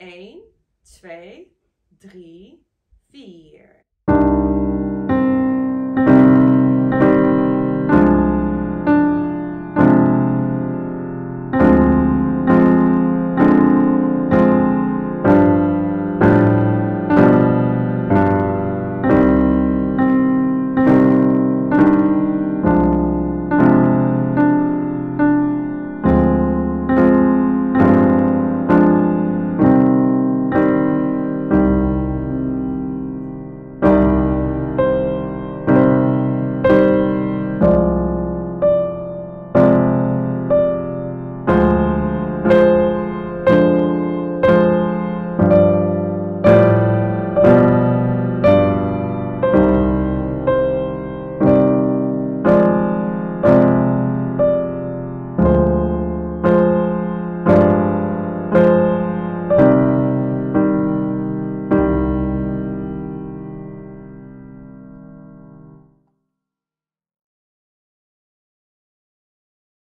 1, 2, 3, 4.